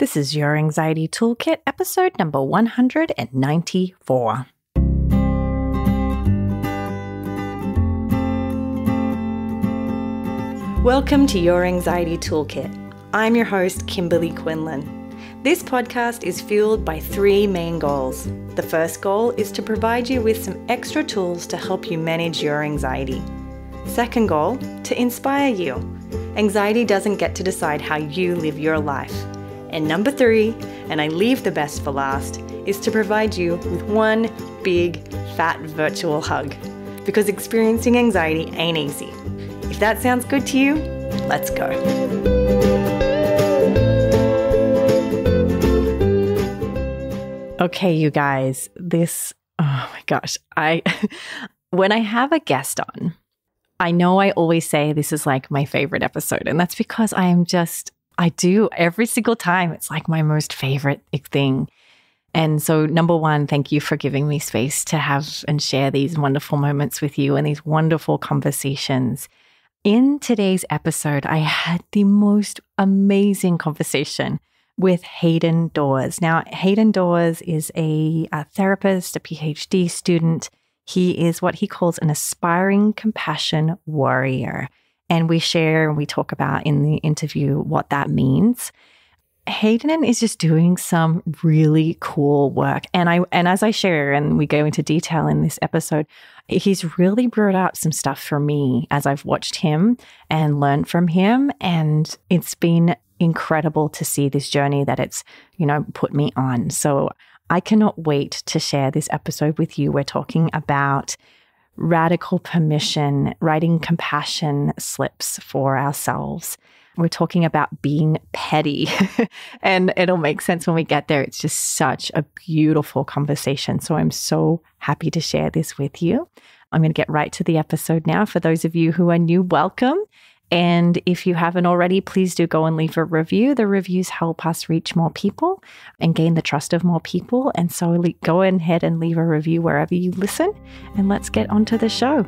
This is Your Anxiety Toolkit, episode number 194. Welcome to Your Anxiety Toolkit. I'm your host, Kimberley Quinlan. This podcast is fueled by three main goals. The first goal is to provide you with some extra tools to help you manage your anxiety. Second goal, to inspire you. Anxiety doesn't get to decide how you live your life. And number three, and I leave the best for last, is to provide you with one big, fat virtual hug. Because experiencing anxiety ain't easy. If that sounds good to you, let's go. Okay, you guys, this, oh my gosh, I, when I have a guest on, I know I always say this is like my favorite episode, and that's because I am just I do every single time. It's like my most favorite thing. And so, number one, thank you for giving me space to have and share these wonderful moments with you and these wonderful conversations. In today's episode, I had the most amazing conversation with Hayden Dawes. Now, Hayden Dawes is a, a therapist, a PhD student. He is what he calls an aspiring compassion warrior. And we share and we talk about in the interview what that means. Hayden is just doing some really cool work. And I and as I share and we go into detail in this episode, he's really brought up some stuff for me as I've watched him and learned from him. And it's been incredible to see this journey that it's, you know, put me on. So I cannot wait to share this episode with you. We're talking about radical permission, writing compassion slips for ourselves. We're talking about being petty, and it'll make sense when we get there. It's just such a beautiful conversation. So I'm so happy to share this with you. I'm going to get right to the episode now. For those of you who are new, welcome. And if you haven't already, please do go and leave a review. The reviews help us reach more people and gain the trust of more people. And so go ahead and leave a review wherever you listen. And let's get on to the show.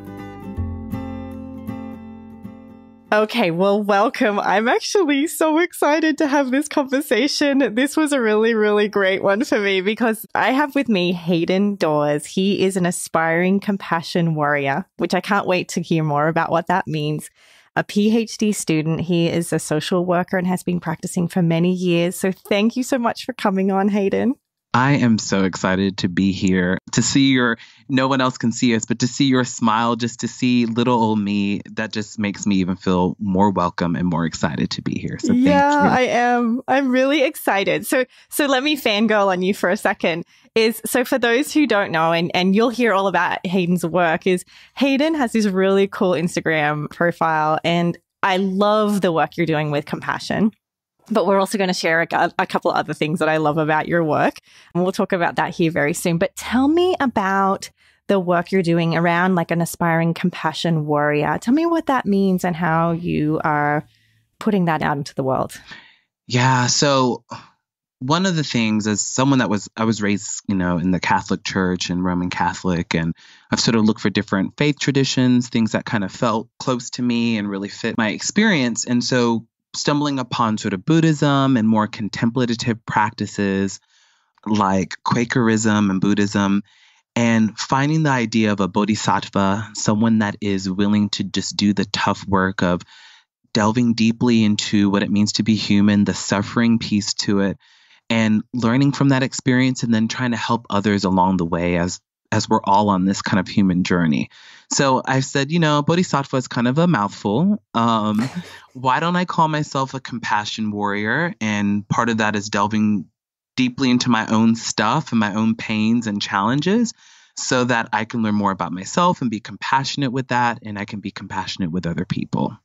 Okay, well, welcome. I'm actually so excited to have this conversation. This was a really, really great one for me because I have with me Hayden Dawes. He is an aspiring compassion warrior, which I can't wait to hear more about what that means a PhD student. He is a social worker and has been practicing for many years. So thank you so much for coming on, Hayden. I am so excited to be here to see your, no one else can see us, but to see your smile, just to see little old me, that just makes me even feel more welcome and more excited to be here. So thank you. yeah, I am. I'm really excited. So, so let me fangirl on you for a second. Is so for those who don't know, and, and you'll hear all about Hayden's work, is Hayden has this really cool Instagram profile and I love the work you're doing with compassion. But we're also going to share a, a couple other things that I love about your work. And we'll talk about that here very soon. But tell me about the work you're doing around like an aspiring compassion warrior. Tell me what that means and how you are putting that out into the world. Yeah. So, one of the things as someone that was I was raised, you know, in the Catholic Church and Roman Catholic and I've sort of looked for different faith traditions, things that kind of felt close to me and really fit my experience. And so stumbling upon sort of Buddhism and more contemplative practices like Quakerism and Buddhism, and finding the idea of a bodhisattva, someone that is willing to just do the tough work of delving deeply into what it means to be human, the suffering piece to it, and learning from that experience and then trying to help others along the way as as we're all on this kind of human journey. So I said, you know, bodhisattva is kind of a mouthful. Um, why don't I call myself a compassion warrior? And part of that is delving deeply into my own stuff and my own pains and challenges so that I can learn more about myself and be compassionate with that and I can be compassionate with other people.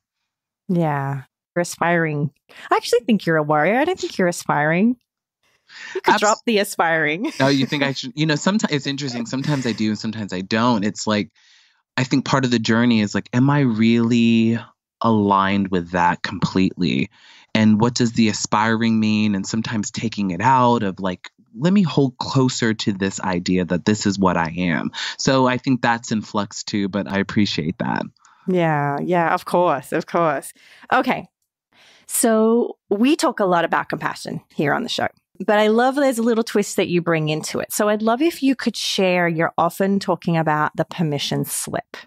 Yeah. You're aspiring. I actually think you're a warrior. I don't think you're aspiring. You could Abs- drop the aspiring. no, you think I should? You know, sometimes it's interesting. Sometimes I do, and sometimes I don't. It's like I think part of the journey is like, am I really aligned with that completely? And what does the aspiring mean? And sometimes taking it out of like, let me hold closer to this idea that this is what I am. So I think that's in flux too, but I appreciate that. Yeah, yeah, of course, of course. Okay. So, we talk a lot about compassion here on the show, but I love there's a little twist that you bring into it. So, I'd love if you could share. You're often talking about the permission slip.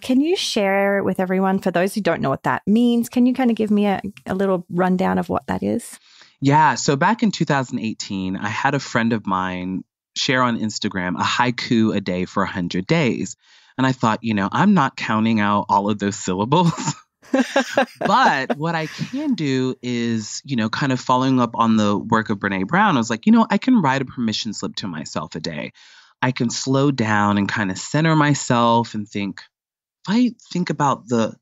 Can you share with everyone, for those who don't know what that means, can you kind of give me a, a little rundown of what that is? Yeah. So, back in 2018, I had a friend of mine share on Instagram a haiku a day for 100 days. And I thought, you know, I'm not counting out all of those syllables. but what I can do is, you know, kind of following up on the work of Brene Brown, I was like, you know, I can write a permission slip to myself a day. I can slow down and kind of center myself and think, if I think about the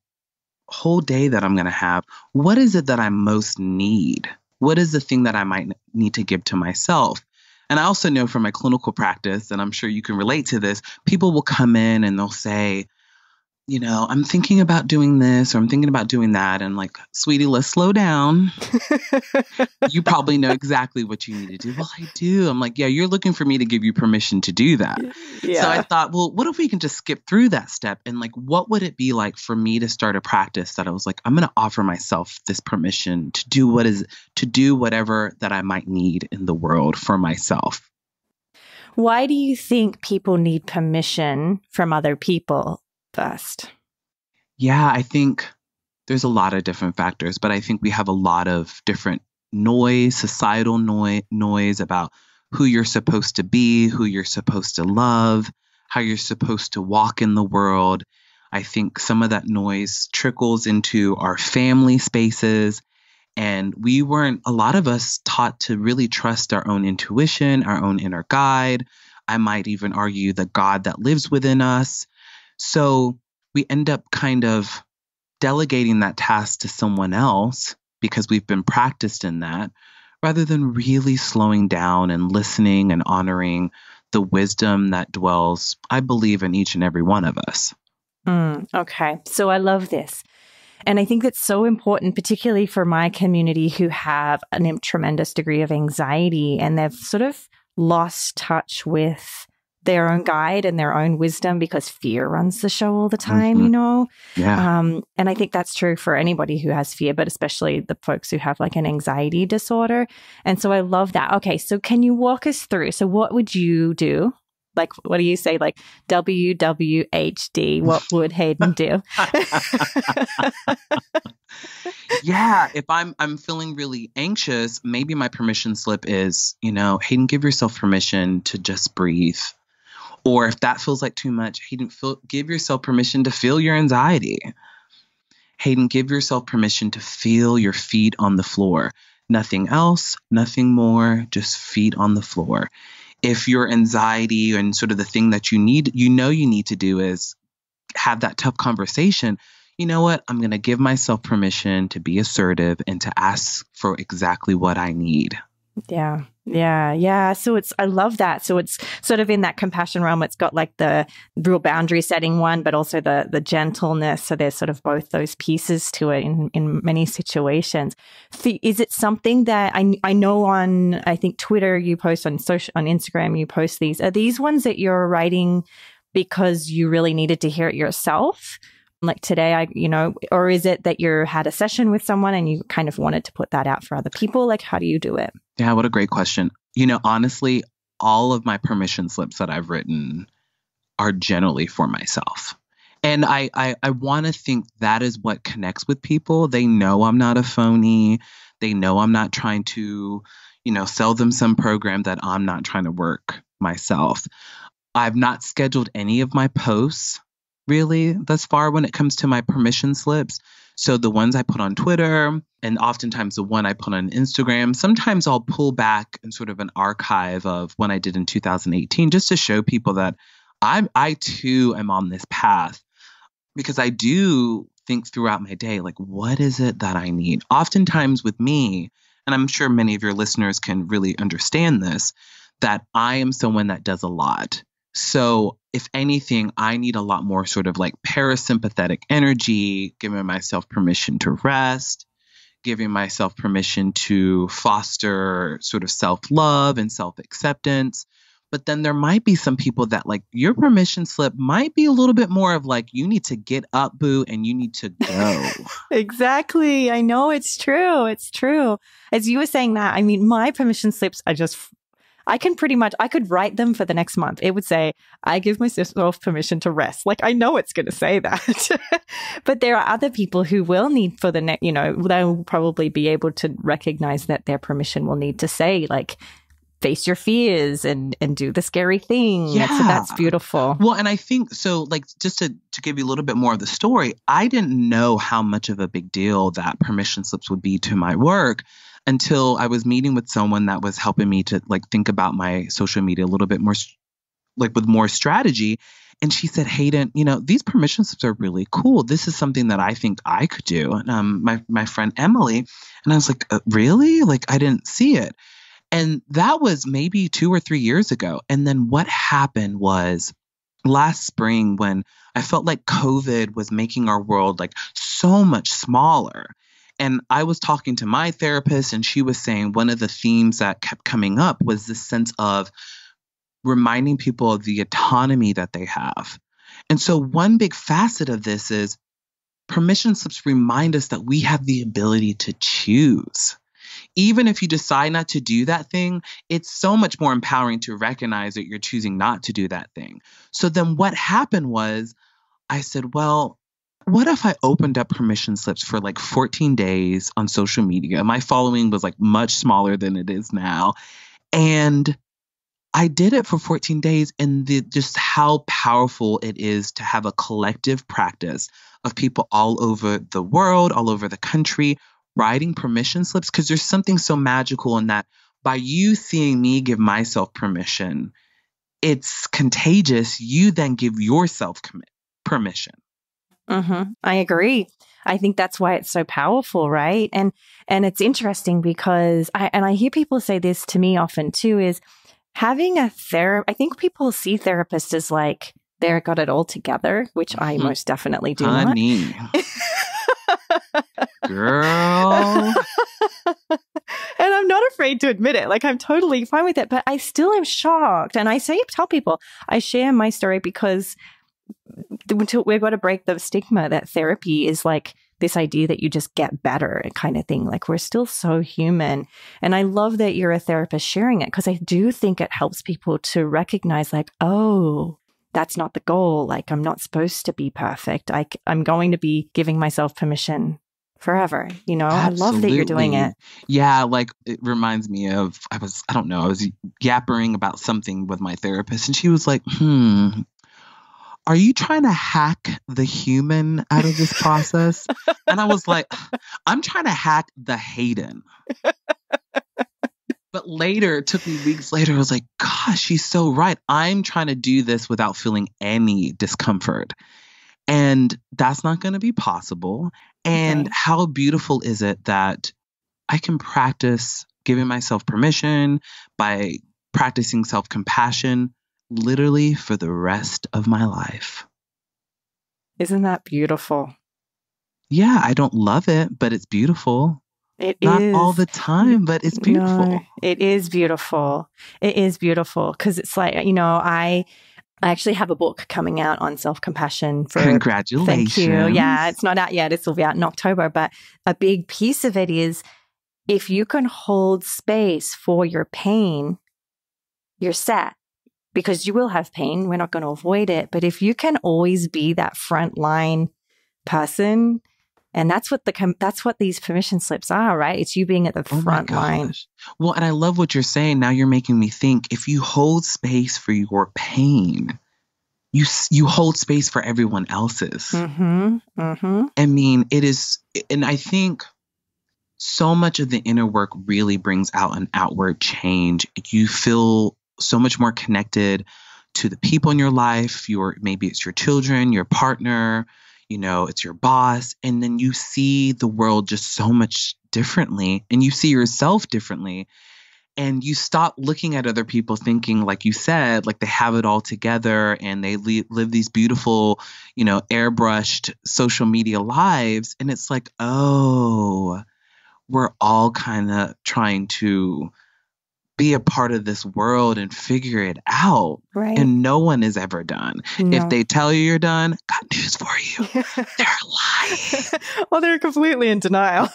whole day that I'm going to have, what is it that I most need? What is the thing that I might need to give to myself? And I also know from my clinical practice, and I'm sure you can relate to this, people will come in and they'll say, you know, I'm thinking about doing this or I'm thinking about doing that. And like, sweetie, let's slow down. you probably know exactly what you need to do. Well, I do. I'm like, yeah, you're looking for me to give you permission to do that. Yeah. So I thought, well, what if we can just skip through that step? And like, what would it be like for me to start a practice that I was like, I'm going to offer myself this permission to do what is, to do whatever that I might need in the world for myself. Why do you think people need permission from other people first? Yeah, I think there's a lot of different factors, but I think we have a lot of different noise, societal noise, noise about who you're supposed to be, who you're supposed to love, how you're supposed to walk in the world. I think some of that noise trickles into our family spaces. And we weren't, a lot of us taught to really trust our own intuition, our own inner guide. I might even argue the God that lives within us. So we end up kind of delegating that task to someone else because we've been practiced in that rather than really slowing down and listening and honoring the wisdom that dwells, I believe, in each and every one of us. Mm, okay. So I love this. And I think that's so important, particularly for my community who have a tremendous degree of anxiety and they've sort of lost touch with their own guide and their own wisdom because fear runs the show all the time, mm-hmm. you know? Yeah. Um, and I think that's true for anybody who has fear, but especially the folks who have like an anxiety disorder. And so I love that. Okay. So can you walk us through? So what would you do? Like, what do you say? Like WWHD, what would Hayden do? yeah, if I'm I'm feeling really anxious, maybe my permission slip is, you know, Hayden, give yourself permission to just breathe or if that feels like too much, Hayden, feel, give yourself permission to feel your anxiety. Hayden, give yourself permission to feel your feet on the floor. Nothing else, nothing more, just feet on the floor. If your anxiety and sort of the thing that you need, you know, you need to do is have that tough conversation. You know what? I'm going to give myself permission to be assertive and to ask for exactly what I need. Yeah. Yeah, yeah. So it's I love that. So it's sort of in that compassion realm. It's got like the real boundary setting one, but also the the gentleness. So there's sort of both those pieces to it in in many situations. Is it something that I I know on I think Twitter you post on social on Instagram you post these. Are these ones that you're writing because you really needed to hear it yourself? Like today i you know or is it that you had a session with someone and you kind of wanted to put that out for other people? Like how do you do it? Yeah what a great question. You know honestly all of my permission slips that i've written are generally for myself. And i i, I want to think that is what connects with people. They know i'm not a phony. They know i'm not trying to you know sell them some program that i'm not trying to work myself. I've not scheduled any of my posts really thus far when it comes to my permission slips. So the ones I put on Twitter and oftentimes the one I put on Instagram, sometimes I'll pull back and sort of an archive of when I did in 2018 just to show people that I I too am on this path because I do think throughout my day like what is it that I need? Oftentimes with me, and I'm sure many of your listeners can really understand this, that I am someone that does a lot. So, if anything, I need a lot more sort of like parasympathetic energy, giving myself permission to rest, giving myself permission to foster sort of self love and self acceptance. But then there might be some people that like your permission slip might be a little bit more of like, you need to get up, boo, and you need to go. exactly. I know it's true. It's true. As you were saying that, I mean, my permission slips are just I can pretty much, I could write them for the next month. It would say, I give myself permission to rest. Like, I know it's going to say that. but there are other people who will need for the next, you know, they'll probably be able to recognize that their permission will need to say, like, face your fears and and do the scary thing. Yeah. So that's beautiful. Well, and I think so like just to to give you a little bit more of the story, I didn't know how much of a big deal that permission slips would be to my work until I was meeting with someone that was helping me to like think about my social media a little bit more like with more strategy and she said hayden you know these permission slips are really cool. This is something that i think i could do. And um, my, my friend emily and i was like uh, really? Like i didn't see it. And that was maybe two or three years ago. And then what happened was last spring when i felt like covid was making our world like so much smaller and I was talking to my therapist, and she was saying one of the themes that kept coming up was this sense of reminding people of the autonomy that they have. And so, one big facet of this is permission slips remind us that we have the ability to choose. Even if you decide not to do that thing, it's so much more empowering to recognize that you're choosing not to do that thing. So, then what happened was I said, Well, what if I opened up permission slips for like 14 days on social media? My following was like much smaller than it is now. And I did it for 14 days and the, just how powerful it is to have a collective practice of people all over the world, all over the country, writing permission slips because there's something so magical in that by you seeing me give myself permission, it's contagious. You then give yourself permission. Mm-hmm. I agree. I think that's why it's so powerful, right? And and it's interesting because I and I hear people say this to me often too is having a therapist. I think people see therapists as like they're got it all together, which I mm-hmm. most definitely do Honey. not. Girl. and I'm not afraid to admit it. Like I'm totally fine with it, but I still am shocked. And I say tell people I share my story because until we've got to break the stigma that therapy is like this idea that you just get better kind of thing. Like we're still so human. And I love that you're a therapist sharing it because I do think it helps people to recognize, like, oh, that's not the goal. Like I'm not supposed to be perfect. I, I'm going to be giving myself permission forever. You know, Absolutely. I love that you're doing it. Yeah, like it reminds me of I was I don't know, I was yappering about something with my therapist and she was like, "Hmm, are you trying to hack the human out of this process? and I was like, I'm trying to hack the Hayden. but later, it took me weeks later, I was like, gosh, she's so right. I'm trying to do this without feeling any discomfort. And that's not going to be possible. And okay. how beautiful is it that I can practice giving myself permission by practicing self compassion literally for the rest of my life. Isn't that beautiful? Yeah, I don't love it, but it's beautiful. It Not is. all the time, but it's beautiful. No, it is beautiful. It is beautiful because it's like, you know, I I actually have a book coming out on self compassion for Congratulations. Thank you. Yeah, it's not out yet. It's will be out in October, but a big piece of it is if you can hold space for your pain, you're set because you will have pain. We're not going to avoid it. But if you can always be that frontline person, and that's what the that's what these permission slips are, right? It's you being at the oh front line. Well, and I love what you're saying. Now you're making me think. If you hold space for your pain, you you hold space for everyone else's. Mm-hmm, mm-hmm. I mean, it is, and I think so much of the inner work really brings out an outward change. You feel so much more connected to the people in your life. Your maybe it's your children your partner you know it's your boss and then you see the world just so much differently and you see yourself differently and you stop looking at other people thinking like you said like they have it all together and they li- live these beautiful you know airbrushed social media lives and it's like oh we're all kind of trying to be a part of this world and figure it out. Right. And no one is ever done. No. If they tell you you're done, got news for you. They're lying. well, they're completely in denial.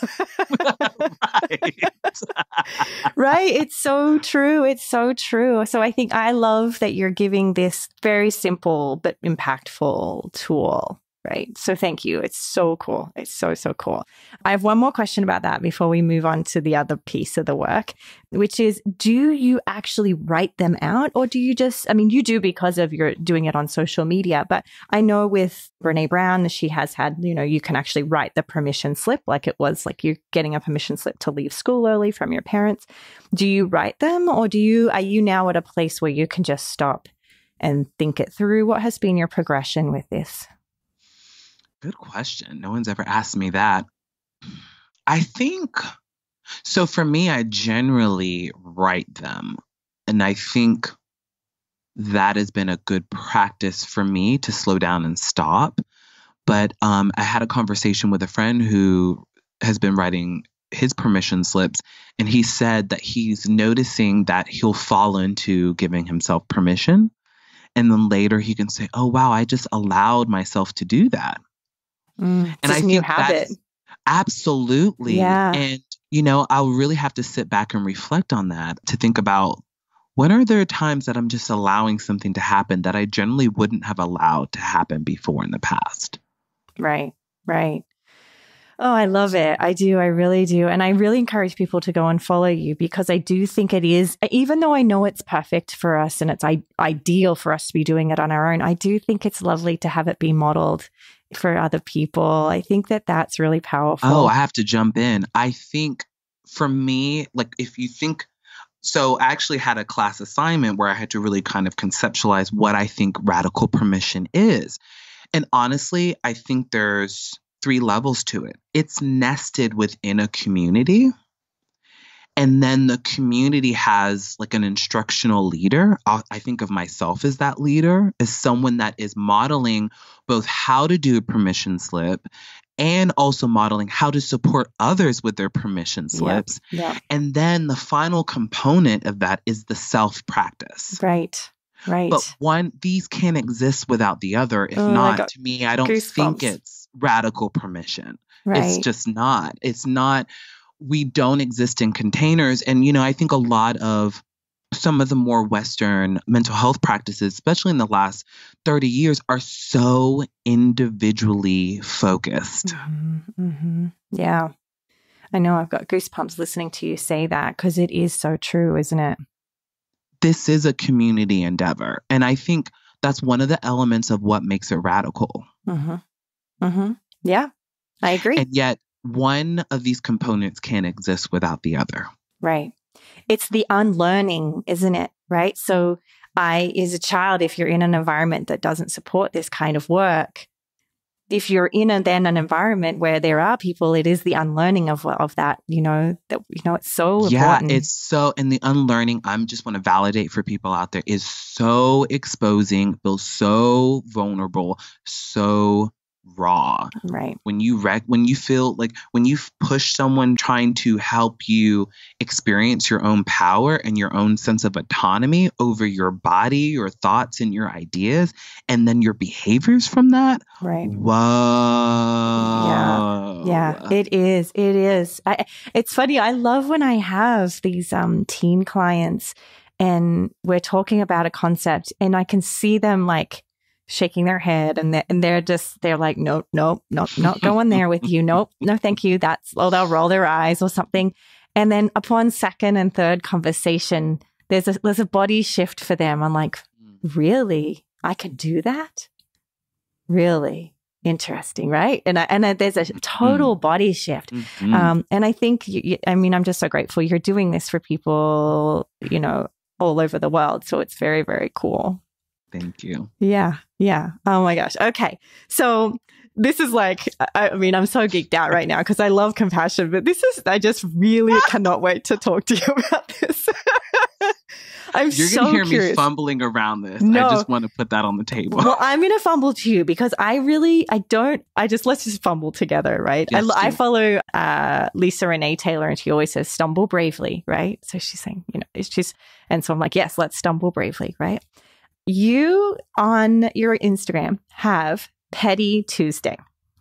right. right. It's so true. It's so true. So I think I love that you're giving this very simple but impactful tool. Right. So thank you. It's so cool. It's so, so cool. I have one more question about that before we move on to the other piece of the work, which is do you actually write them out or do you just, I mean, you do because of your doing it on social media, but I know with Brene Brown, she has had, you know, you can actually write the permission slip like it was like you're getting a permission slip to leave school early from your parents. Do you write them or do you, are you now at a place where you can just stop and think it through? What has been your progression with this? Good question. No one's ever asked me that. I think so. For me, I generally write them. And I think that has been a good practice for me to slow down and stop. But um, I had a conversation with a friend who has been writing his permission slips, and he said that he's noticing that he'll fall into giving himself permission. And then later he can say, Oh, wow, I just allowed myself to do that. Mm, and I new habit. Absolutely. Yeah. And, you know, I'll really have to sit back and reflect on that to think about when are there times that I'm just allowing something to happen that I generally wouldn't have allowed to happen before in the past? Right, right. Oh, I love it. I do. I really do. And I really encourage people to go and follow you because I do think it is, even though I know it's perfect for us and it's I- ideal for us to be doing it on our own, I do think it's lovely to have it be modeled for other people. I think that that's really oh, powerful. Oh, I have to jump in. I think for me, like if you think, so I actually had a class assignment where I had to really kind of conceptualize what I think radical permission is. And honestly, I think there's three levels to it. It's nested within a community. And then the community has like an instructional leader. I think of myself as that leader, as someone that is modeling both how to do a permission slip and also modeling how to support others with their permission slips. Yep, yep. And then the final component of that is the self practice. Right. Right. But one, these can't exist without the other. If Oh, not, to me, I don't goosebumps. think it's radical permission. right. It's just not. It's not. We don't exist in containers. And, you know, I think a lot of some of the more Western mental health practices, especially in the last 30 years, are so individually focused. Mhm, mhm. Yeah. I know I've got goosebumps listening to you say that because it is so true, isn't it? This is a community endeavor. And I think that's one of the elements of what makes it radical. Mm-hmm. Mm-hmm. Yeah, I agree. And yet, one of these components can't exist without the other. Right. It's the unlearning, isn't it? Right. So, I, as a child, if you're in an environment that doesn't support this kind of work, if you're in a, then an environment where there are people, it is the unlearning of of that. You know that you know it's so yeah, important. it's so, and the unlearning, I'm just want to validate for people out there, is so exposing, feels so vulnerable, so raw. right. When you rec- when you feel like when you push someone trying to help you experience your own power and your own sense of autonomy over your body, your thoughts, and your ideas, and then your behaviors from that. Right. Whoa. Yeah. Yeah, it is. It is. I, it's funny. I love when I have these um, teen clients and we're talking about a concept and I can see them like shaking their head and they're, and they're just, they're like, nope, nope, nope, not going there with you. Nope, no, thank you. That's, or they'll roll their eyes or something. And then upon second and third conversation, there's a, there's a body shift for them. I'm like, really? I could do that? Really? Interesting, right? And I, and I, there's a total body shift. Mhm. Um, and I think, you, you- I mean, I'm just so grateful you're doing this for people, you know, all over the world. So it's very, very cool. Thank you. Yeah. Yeah. Oh my gosh. Okay. So this is like, I, mean, I'm so geeked out right now because I love compassion, but this is, I just really cannot wait to talk to you about this. I'm You're so gonna hear curious. me fumbling around this. No. I just want to put that on the table. Well, I'm gonna fumble too because I really I don't I just let's just fumble together, right? Yes, I, I follow uh, Lisa Renee Taylor, and she always says "stumble bravely," right? So she's saying, you know, it's just, and so I'm like, yes, let's stumble bravely, right? You on your Instagram have Petty Tuesday.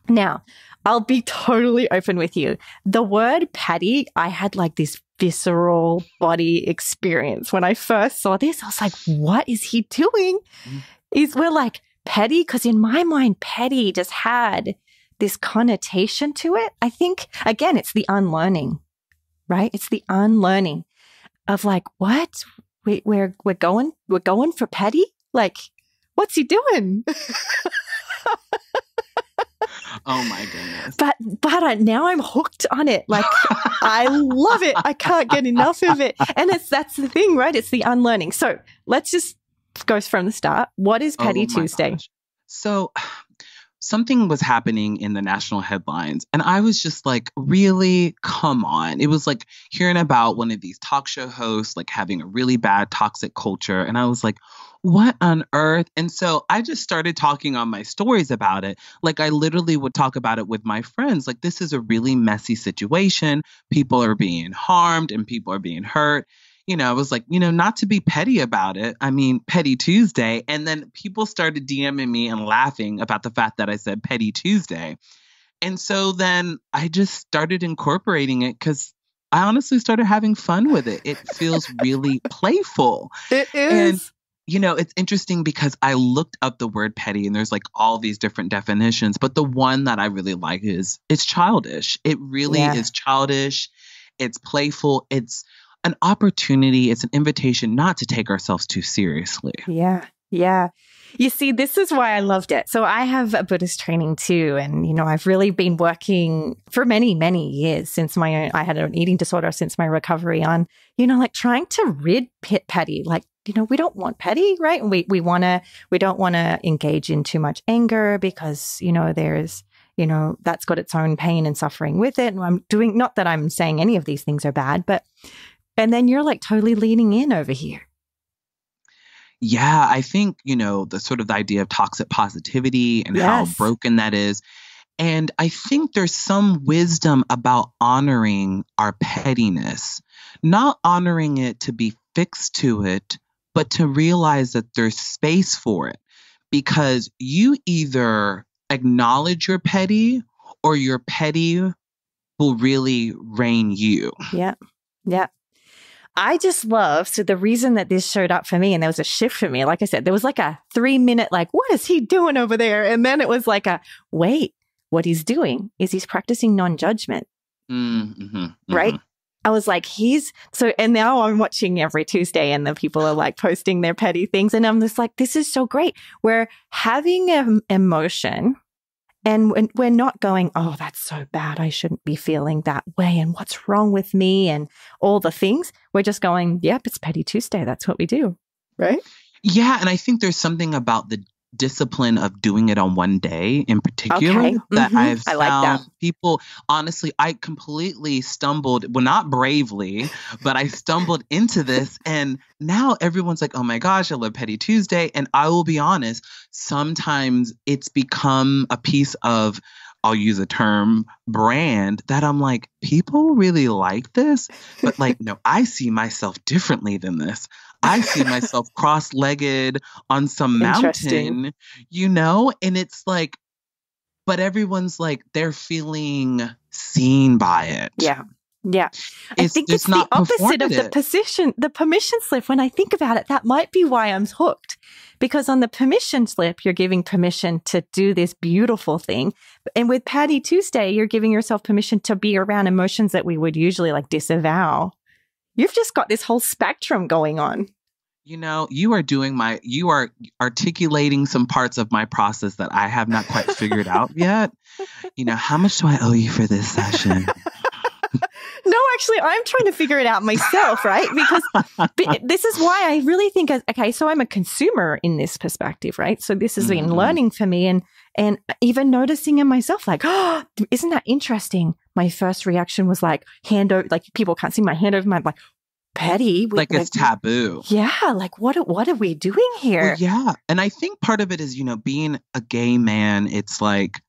Now, I'll be totally open with you. The word petty, I had like this visceral body experience when I first saw this. I was like, what is he doing? Mm. Is we're like petty? Because in my mind, petty just had this connotation to it. I think, again, it's the unlearning, right? It's the unlearning of like, what? We, we're, we're going, we're going for petty? Like, what's he doing? oh my goodness. But but I, now I'm hooked on it. Like I love it. I can't get enough of it. And it's that's the thing, right? It's the unlearning. So let's just go from the start. What is oh Petty Oh Tuesday? gosh. So something was happening in the national headlines and I was just like, really? Come on. It was like hearing about one of these talk show hosts like having a really bad toxic culture and I was like, what on earth? And so I just started talking on my stories about it. Like I literally would talk about it with my friends. Like this is a really messy situation. People are being harmed and people are being hurt you know, I was like, you know, not to be petty about it. I mean, Petty Tuesday. And then people started DMing me and laughing about the fact that I said Petty Tuesday. And so then I just started incorporating it because I honestly started having fun with it. It feels really playful. It is. And- You know, it's interesting because I looked up the word petty and there's like all these different definitions, but the one that I really like is it's childish. It really Yeah. is childish. It's playful. It's an opportunity, it's an invitation not to take ourselves too seriously. Yeah. Yeah. You see, this is why I loved it. So I have a Buddhist training too. And, you know, I've really been working for many, many years since my own, I had an eating disorder since my recovery on, you know, like trying to rid pit petty. Like, you know, we don't want petty, right? And we, we want to, we don't want to engage in too much anger because, you know, there's, you know, that's got its own pain and suffering with it. And I'm doing, not that I'm saying any of these things are bad, but, and then you're like totally leaning in over here. Yeah, I think, you know, the sort of the idea of toxic positivity and how broken that is. And I think there's some wisdom about honoring our pettiness, not honoring it to be fixed to it, but to realize that there's space for it. Because you either acknowledge you're petty or your petty will really reign you. Yeah. Yeah. I just love so the reason that this showed up for me and there was a shift for me, like I said, there was like a three minute, like, what is he doing over there? And then it was like a wait, what he's doing is he's practicing non judgment, Mm, mhm, right? I was like, he's so, and now I'm watching every Tuesday and the people are like posting their petty things. And I'm just like, this is so great. We're having an emotion and when- we're not going, oh, that's so bad. I shouldn't be feeling that way. And what's wrong with me and all the things. We're just going, yep, it's Petty Tuesday. That's what we do. Right? Yeah, and I think there's something about the discipline of doing it on one day in particular Okay, that mhm, I've I like found that. people honestly I completely stumbled well not bravely but I stumbled into this and now everyone's like oh my gosh I love Petty Tuesday. And I will be honest sometimes it's become a piece of I'll use a term brand that I'm like people really like this but like no I see myself differently than this I see myself cross-legged on some mountain, you know? And it's like, but everyone's like, they're feeling seen by it. Yeah. Yeah. I think it's the opposite of the position, the permission slip. When I think about it, that might be why I'm hooked. Because on the permission slip, you're giving permission to do this beautiful thing. And with Petty Tuesday, you're giving yourself permission to be around emotions that we would usually like disavow. You've just got this whole spectrum going on. You know, you are doing my, you are articulating some parts of my process that I have not quite figured out yet. You know, how much do I owe you for this session? No, actually, I'm trying to figure it out myself, right? Because this is why I really think, okay, so I'm a consumer in this perspective, right? So this has been Mhm. learning for me and and even noticing in myself, like, oh, isn't that interesting? My first reaction was like hand over, like people can't see my hand over my like, petty. like it's taboo. Yeah, like what what are we doing here? Well, yeah. And I think part of it is, you know, being a gay man, it's like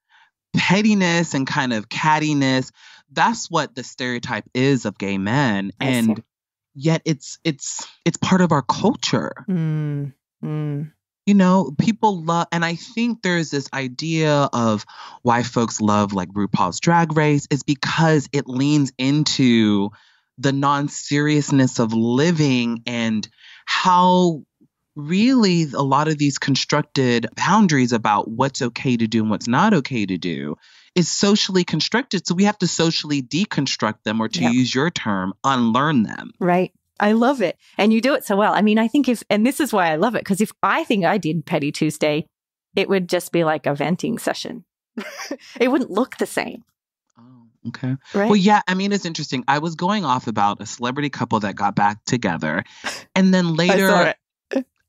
pettiness and kind of cattiness. That's what the stereotype is of gay men. And yet it's it's it's part of our culture. Mm, mm, You know, people love and I think there's this idea of why folks love like RuPaul's drag race is because it leans into the non-seriousness of living and how really a lot of these constructed boundaries about what's okay to do and what's not okay to do is socially constructed. So we have to socially deconstruct them, or to Yep. use your term, unlearn them. right. I love it. And you do it so well. I mean, I think if, and this is why I love it, because if I think I did Petty Tuesday, it would just be like a venting session. it wouldn't look the same. Oh, okay. Right. Well, yeah, I mean, it's interesting. I was going off about a celebrity couple that got back together. And then later.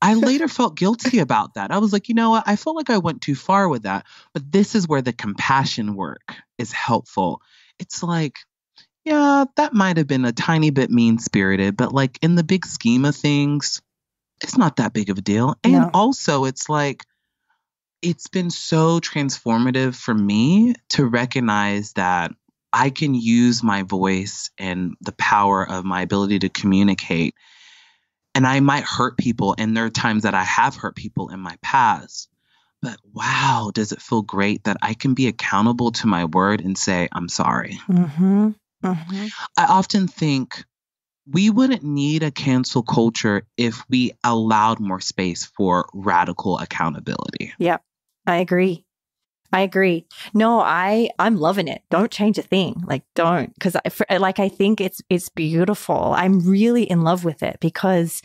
I later felt guilty about that. I was like, you know what? I felt like I went too far with that. But this is where the compassion work is helpful. It's like, yeah, that might have been a tiny bit mean spirited, but like in the big scheme of things, it's not that big of a deal. And No. also, it's like, it's been so transformative for me to recognize that I can use my voice and the power of my ability to communicate. And I might hurt people, and there are times that I have hurt people in my past. But wow, does it feel great that I can be accountable to my word and say, I'm sorry? Mm-hmm. Mm-hmm. I often think we wouldn't need a cancel culture if we allowed more space for radical accountability. Yep, I agree. I agree. No, I I'm loving it. Don't change a thing. Like don't because I like I think it's it's beautiful. I'm really in love with it because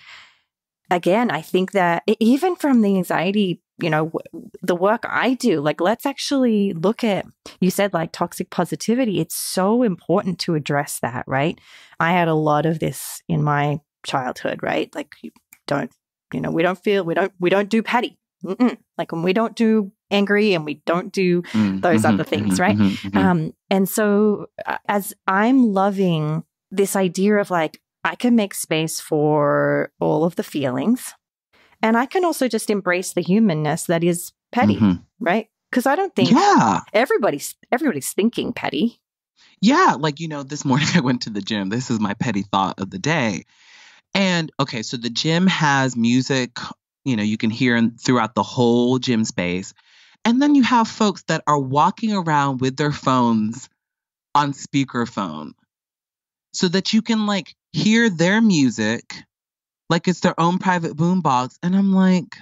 again, I think that even from the anxiety, you know, w- the work I do, like let's actually look at you said like toxic positivity. It's so important to address that, right? I had a lot of this in my childhood, right? Like you don't, you know, we don't feel we don't we don't do patty. Mm-mm. Like when we don't do angry and we don't do Mm, Those mhm, other things, right? mhm, mhm. um, and so, uh, as I'm loving this idea of like, I can make space for all of the feelings, and I can also just embrace the humanness that is petty, Mhm. right? Because I don't think Yeah. everybody's everybody's thinking petty. Yeah, like you know, this morning I went to the gym. This is my petty thought of the day. And okay, so the gym has music, you know, you can hear throughout the whole gym space. And then you have folks that are walking around with their phones on speakerphone so that you can like hear their music like it's their own private boombox. And I'm like,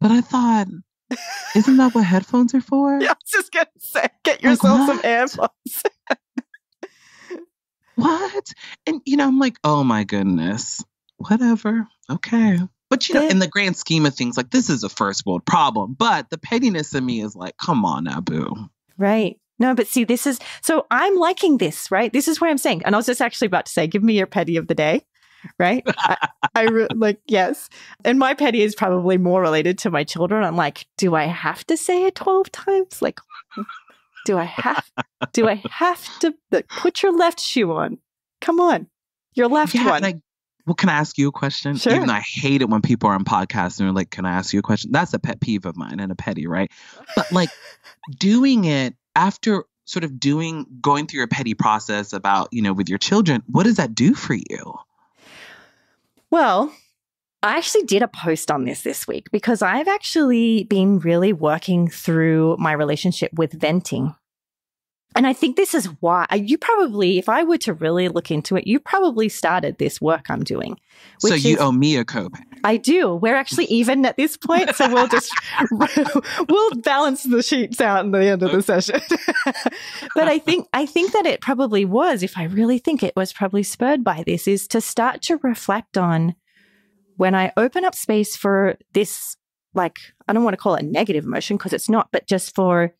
but I thought, isn't that what headphones are for? I was just gonna say, get yourself some AirPods. what? And you know, I'm like, oh my goodness, whatever, okay. But you know, in the grand scheme of things, like this is a first world problem. But the pettiness in me is like, come on, now, boo. Right. No, but see, this is so I'm liking this, right? This is what I'm saying. And I was just actually about to say, give me your petty of the day, right? I, I re- like, yes. And my petty is probably more related to my children. I'm like, do I have to say it 12 times? Like, do I have, do I have to like, put your left shoe on? Come on, your left Yeah, one. I, well, can I ask you a question? Sure. Even though I hate it when people are on podcasts and they're like, "Can I ask you a question?" That's a pet peeve of mine and a petty, right? But like doing it after sort of doing going through your petty process about you know with your children, what does that do for you? Well, I actually did a post on this this week because I've actually been really working through my relationship with venting. And I think this is why uh, you probably, if I were to really look into it, you probably started this work I'm doing. so you is- owe me a copay. I do. We're actually even at this point, so we'll just we'll balance the sheets out in the end of the session. but I think I think that it probably was, if I really think it was probably spurred by this, is to start to reflect on when I open up space for this, like I don't want to call it negative emotion because it's not, but just for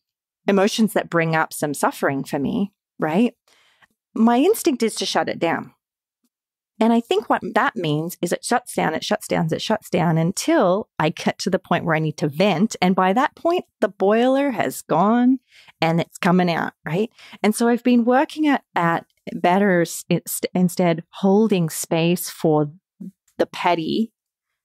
emotions that bring up some suffering for me, right? My instinct is to shut it down. And I think what that means is it shuts down, it shuts down, it shuts down until I get to the point where I need to vent. And by that point, the boiler has gone and it's coming out, right? And so I've been working at, at better instead holding space for the petty,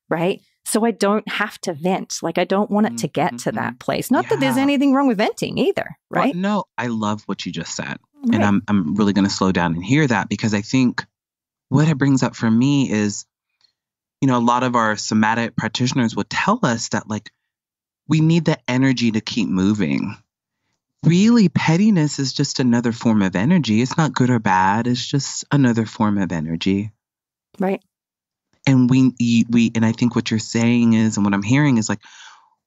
right? So I don't have to vent. Like I don't want it to get to that mm-hmm. place. Not that there's anything wrong with venting either, Well, right? no, I love what you just said. Right. And I'm I'm really going to slow down and hear that because I think what it brings up for me is you know a lot of our somatic practitioners will tell us that like we need the energy to keep moving. Really pettiness is just another form of energy. It's not good or bad. It's just another form of energy. right. And we we and I think what you're saying is and what I'm hearing is like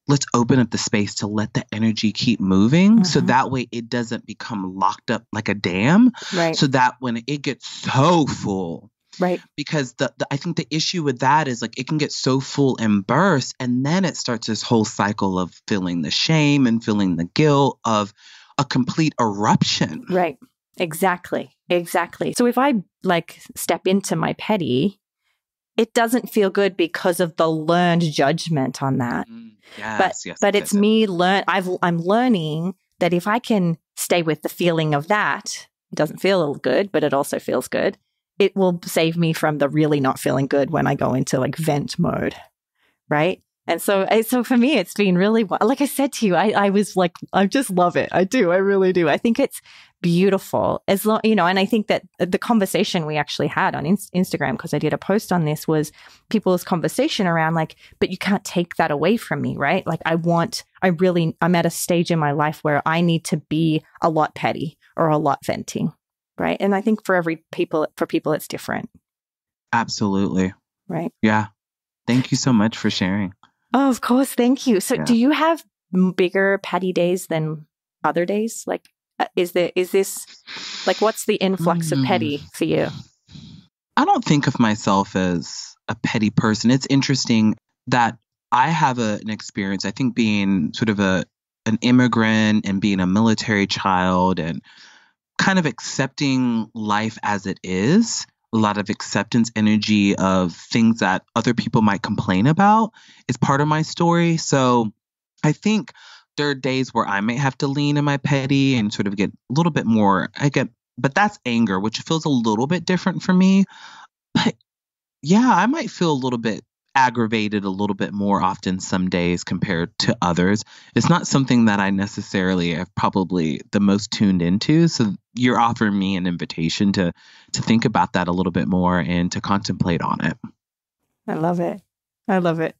let's open up the space to let the energy keep moving so Mhm. that way it doesn't become locked up like a dam Right. so that when it gets so full right. because the, the i think the issue with that is like it can get so full and burst and then it starts this whole cycle of feeling the shame and feeling the guilt of a complete eruption Right. Exactly. Exactly. So if I like step into my petty, it doesn't feel good because of the learned judgment on that. Mm, yes, but yes, but yes, it's me learn I've I'm learning that if I can stay with the feeling of that, it doesn't feel good, but it also feels good. It will save me from the really not feeling good when I go into like vent mode. Right? And so, eh, so for me, it's been really like I said to you. I, I was like, I just love it. I do. I really do. I think it's beautiful. As long, you know, and I think that the conversation we actually had on Inst- Instagram because I did a post on this was people's conversation around like, but you can't take that away from me, right? Like, I want, I really, I'm at a stage in my life where I need to be a lot petty or a lot venting, right? And I think for every people, for people, it's different, absolutely right? yeah thank you so much for sharing Oh, of course. Thank you. So, Yeah. do you have bigger petty days than other days? Like, uh, is there is this like what's the influx of Hmm. petty for you? I don't think of myself as a petty person. It's interesting that I have a, an experience. I think being sort of a an immigrant and being a military child and kind of accepting life as it is, a lot of acceptance energy of things that other people might complain about is part of my story. So I think there are days where I may have to lean in my petty and sort of get a little bit more I get but that's anger, which feels a little bit different for me. But yeah, I might feel a little bit aggravated a little bit more often some days compared to others. It's not something that I necessarily have probably the most tuned into. So you're offering me an invitation to to think about that a little bit more and to contemplate on it. I love it. I love it.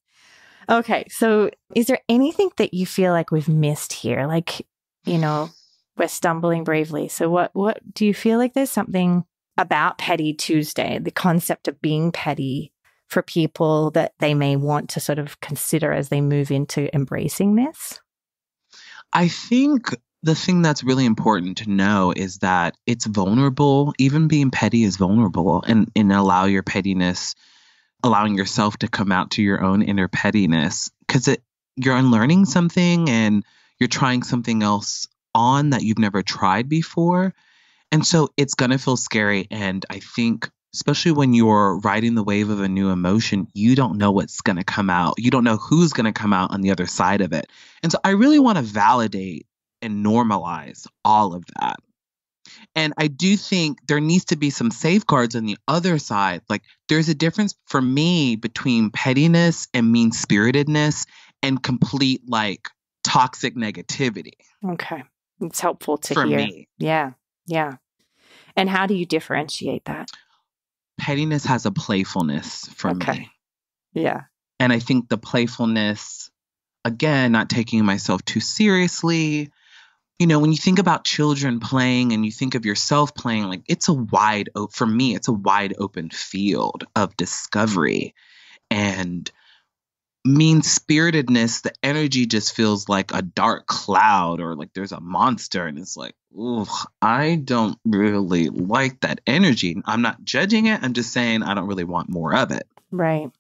Okay, so is there anything that you feel like we've missed here? Like, you know, we're stumbling bravely. So, what what do you feel like? There's something about Petty Tuesday, the concept of being petty for people that they may want to sort of consider as they move into embracing this. I think the thing that's really important to know is that it's vulnerable. Even being petty is vulnerable and, and allow your pettiness, allowing yourself to come out to your own inner pettiness because you're unlearning something and you're trying something else on that you've never tried before. And so it's going to feel scary. And I think, especially when you're riding the wave of a new emotion, you don't know what's going to come out. You don't know who's going to come out on the other side of it. And so I really want to validate and normalize all of that. And I do think there needs to be some safeguards on the other side. Like there's a difference for me between pettiness and mean spiritedness and complete like toxic negativity Okay, it's helpful to for hear. me. Yeah, yeah. And how do you differentiate that? Pettiness has a playfulness for Okay. me. Yeah, And I think the playfulness, again, not taking myself too seriously. You know, when you think about children playing and you think of yourself playing, like it's a wide, for me, it's a wide open field of discovery. And mean spiritedness, the energy just feels like a dark cloud or like there's a monster. And it's like, ooh, I don't really like that energy. I'm not judging it. I'm just saying I don't really want more of it. right.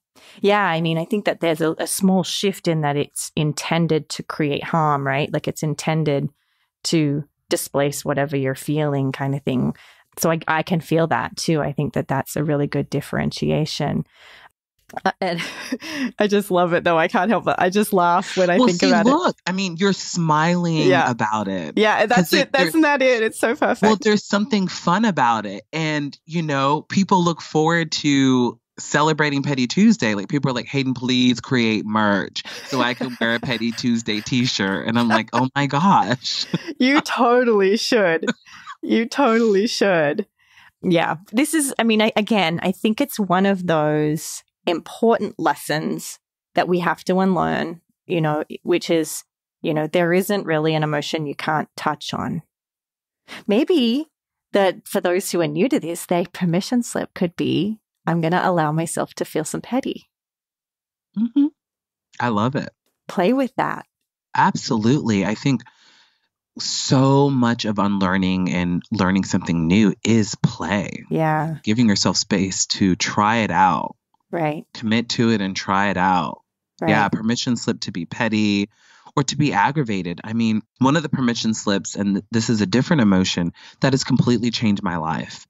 Yeah, I mean, I think that there's a, a small shift in that it's intended to create harm, right? Like it's intended to displace whatever you're feeling, kind of thing. So I, I can feel that too. I think that that's a really good differentiation. Uh, and I just love it though. I can't help it. I just laugh when I well, think see, about look, I mean, you're smiling Yeah. about it. it. Yeah, that's it. That's not it. It's so perfect. Well, there's something fun about it. And, you know, people look forward to celebrating Petty Tuesday. Like, people are like, Hayden, please create merch so I can wear a Petty Tuesday t shirt. And I'm like, oh my gosh. you totally should. You totally should. Yeah. This is, I mean, I, again, I think it's one of those important lessons that we have to unlearn, you know, which is, you know, there isn't really an emotion you can't touch on. Maybe that for those who are new to this, their permission slip could be I'm going to allow myself to feel some petty. hmm I love it. Play with that. Absolutely. I think so much of unlearning and learning something new is play, Yeah. giving yourself space to try it out, Right. commit to it and try it out. Right. Yeah, permission slip to be petty or to be aggravated. I mean, one of the permission slips, and this is a different emotion that has completely changed my life,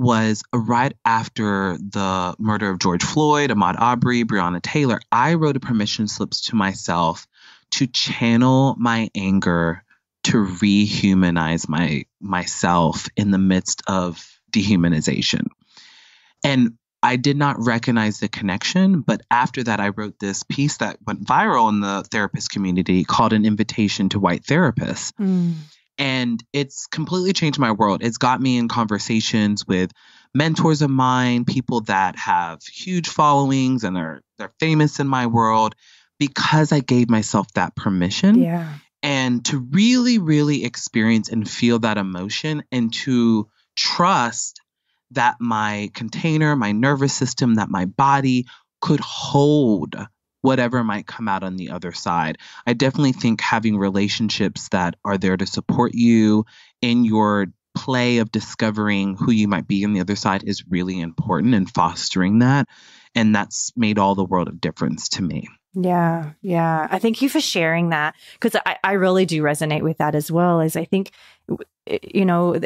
was right after the murder of George Floyd, Ahmaud Arbery, Breonna Taylor. I wrote a permission slips to myself to channel my anger to rehumanize my myself in the midst of dehumanization. And I did not recognize the connection, but after that, I wrote this piece that went viral in the therapist community called An Invitation to White Therapists. Mm. And it's completely changed my world. It's got me in conversations with mentors of mine, people that have huge followings and they're they're famous in my world because I gave myself that permission Yeah. and to really, really experience and feel that emotion and to trust that my container, my nervous system, that my body could hold whatever might come out on the other side. I definitely think having relationships that are there to support you in your play of discovering who you might be on the other side is really important and fostering that. And that's made all the world of difference to me. Yeah, yeah. I thank you for sharing that because I, I really do resonate with that as well. As I think, eh, you know,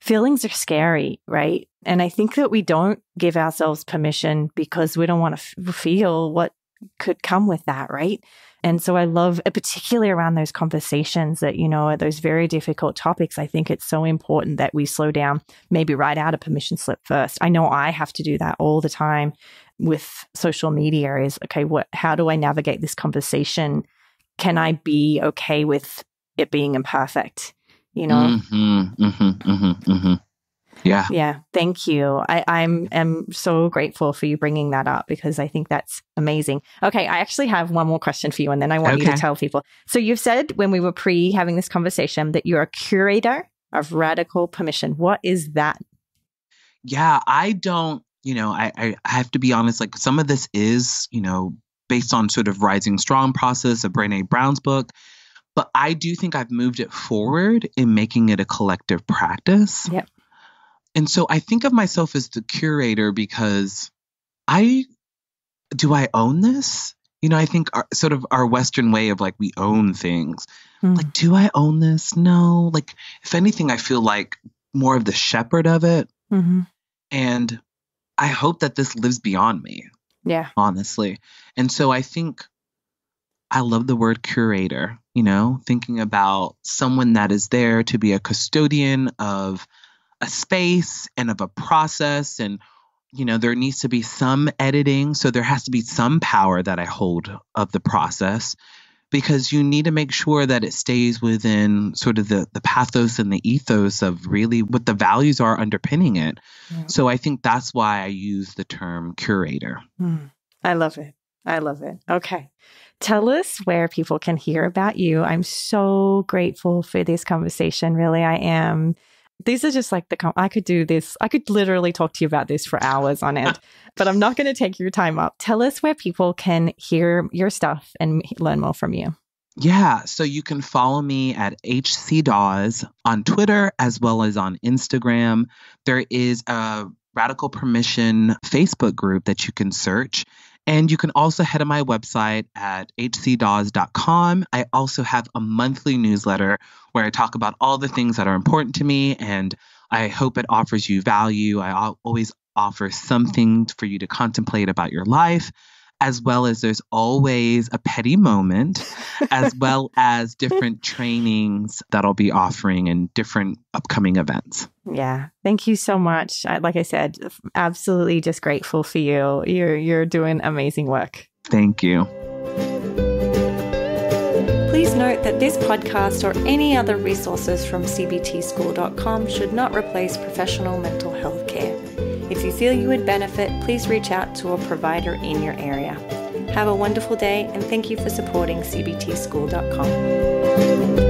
feelings are scary, right? And I think that we don't give ourselves permission because we don't want to f- feel what could come with that, right? And so I love, uh, particularly around those conversations that, you know, those very difficult topics. I think it's so important that we slow down, maybe write out a permission slip first. I know I have to do that all the time with social media is okay, what, how do I navigate this conversation? Can I be okay with it being imperfect? You know? Mm-hmm, mm-hmm, mm-hmm, mm-hmm. Yeah. Yeah, thank you. I, I'm am so grateful for you bringing that up because I think that's amazing. Okay, I actually have one more question for you, and then I want you to tell people. So you've said when we were pre having this conversation that you're a curator of radical permission. What is that? Yeah, I don't, you know, I, I I have to be honest, like some of this is, you know, based on sort of Rising Strong process of Brene Brown's book. But I do think I've moved it forward in making it a collective practice. Yep. And so I think of myself as the curator because I do I own this? You know, I think our, sort of our Western way of like we own things. Hmm. Like, do I own this? No. Like, if anything, I feel like more of the shepherd of it. hmm And I hope that this lives beyond me, Yeah. honestly. And so I think I love the word curator, you know, thinking about someone that is there to be a custodian of a space and of a process. And, you know, there needs to be some editing. So there has to be some power that I hold of the process because you need to make sure that it stays within sort of the, the pathos and the ethos of really what the values are underpinning it. Yeah. So I think that's why I use the term curator. Hmm. I love it. I love it. Okay. Tell us where people can hear about you. I'm so grateful for this conversation. Really, I am. These are just like the, com- I could do this. I could literally talk to you about this for hours on end, but I'm not going to take your time up. Tell us where people can hear your stuff and learn more from you. Yeah, so you can follow me at HC Dawes on Twitter as well as on Instagram. There is a Radical Permission Facebook group that you can search. And you can also head to my website at hcdawes.com. I also have a monthly newsletter where I talk about all the things that are important to me, and I hope it offers you value. I always offer something for you to contemplate about your life as well as there's always a petty moment, as well as different trainings that I'll be offering and different upcoming events. Yeah, thank you so much. I, like I said, absolutely just grateful for you. You're you're doing amazing work. Thank you. Please note that this podcast or any other resources from cbtschool.com should not replace professional mental health care. If you feel you would benefit, please reach out to a provider in your area. Have a wonderful day and thank you for supporting cbtschool.com.